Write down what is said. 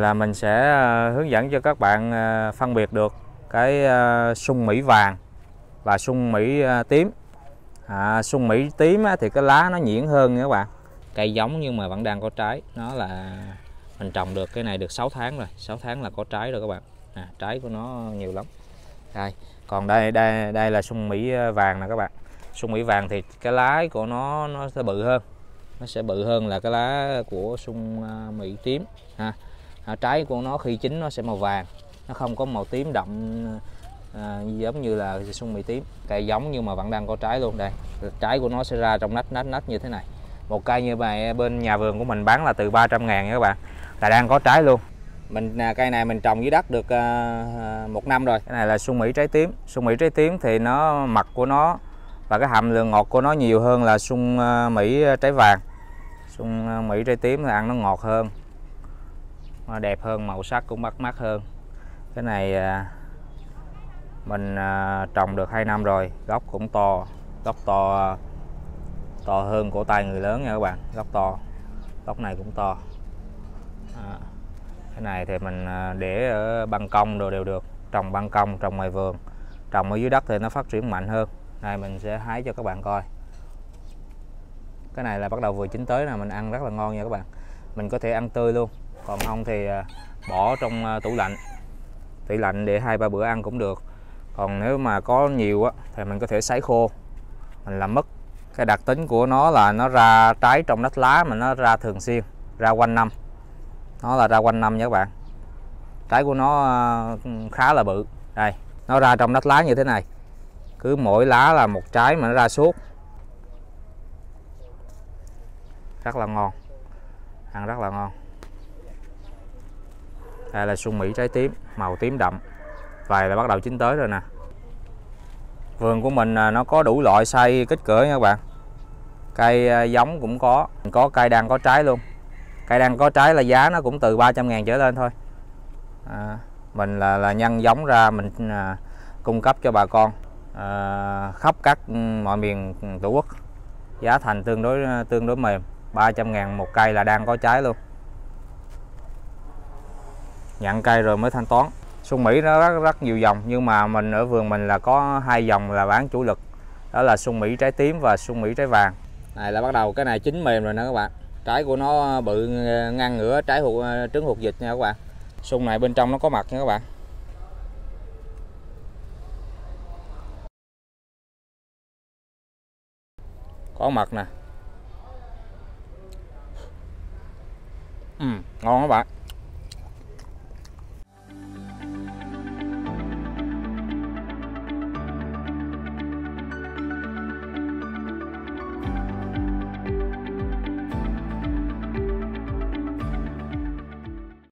là mình sẽ ờ, hướng dẫn cho các bạn ờ, phân biệt được cái ờ, sung Mỹ vàng và sung Mỹ tím. À, sung Mỹ tím thì cái lá nó nhuyễn hơn nha các bạn. Cây giống nhưng mà vẫn đang có trái. Nó là mình trồng được cái này được 6 tháng rồi. 6 tháng là có trái rồi các bạn. À, trái của nó nhiều lắm. Đây còn đây đây đây là sung Mỹ vàng nè các bạn. Sung Mỹ vàng thì cái lá của nó nó sẽ bự hơn. Nó sẽ bự hơn là cái lá của sung Mỹ tím. Ha à, trái của nó khi chín nó sẽ màu vàng nó không có màu tím đậm à, giống như là sung Mỹ tím. Cây giống nhưng mà vẫn đang có trái luôn đây. Trái của nó sẽ ra trong nách nách nách như thế này. Một cây như vậy à, bên nhà vườn của mình bán là từ 300 ngàn nha các bạn là đang có trái luôn. Mình à, cây này mình trồng dưới đất được à, một năm rồi. Cái này là sung Mỹ trái tím. Sung Mỹ trái tím thì nó mặt của nó và cái hàm lượng ngọt của nó nhiều hơn là sung à, Mỹ trái vàng. Sung à, Mỹ trái tím thì ăn nó ngọt hơn nó đẹp hơn màu sắc cũng bắt mắt hơn. Cái này à, mình à, trồng được 2 năm rồi gốc cũng to gốc to à, to hơn cổ tay người lớn nha các bạn gốc to. Gốc này cũng to. À, cái này thì mình để ở ban công đồ đều được trồng ban công trồng ngoài vườn. Trồng ở dưới đất thì nó phát triển mạnh hơn. Này mình sẽ hái cho các bạn coi. Cái này là bắt đầu vừa chín tới là mình ăn rất là ngon nha các bạn. Mình có thể ăn tươi luôn còn không thì à, bỏ trong à, tủ lạnh. Tủ lạnh để hai ba bữa ăn cũng được. Còn nếu mà có nhiều á, thì mình có thể sấy khô. Mình làm mất cái đặc tính của nó là nó ra trái trong đất lá mà nó ra thường xuyên, ra quanh năm. Nó là ra quanh năm nha các bạn. Trái của nó à, khá là bự. Đây, nó ra trong đất lá như thế này. Cứ mỗi lá là một trái mà nó ra suốt. Rất là ngon. Ăn rất là ngon đây là sung Mỹ trái tím màu tím đậm. Vài là bắt đầu chín tới rồi nè. Vườn của mình à, nó có đủ loại size kích cỡ nha các bạn. Cây à, giống cũng có có cây đang có trái luôn. Cây đang có trái là giá nó cũng từ 300 ngàn trở lên thôi. À, mình là, là nhân giống ra mình à, cung cấp cho bà con à, khắp các ừ, mọi miền tổ quốc. Giá thành tương đối à, tương đối mềm 300 ngàn một cây là đang có trái luôn nhận cây rồi mới thanh toán. Xuân Mỹ nó rất rất nhiều dòng nhưng mà mình ở vườn mình là có hai dòng là bán chủ lực. Đó là Xuân Mỹ trái tím và Xuân Mỹ trái vàng. Này là bắt đầu cái này chín mềm rồi nè các bạn. Trái của nó bự ngang ngửa trái hụt ờ, trứng hụt dịch nha các bạn. Xuân này bên trong nó có mặt nha các bạn. Có mặt nè. Ừ, ngon các bạn.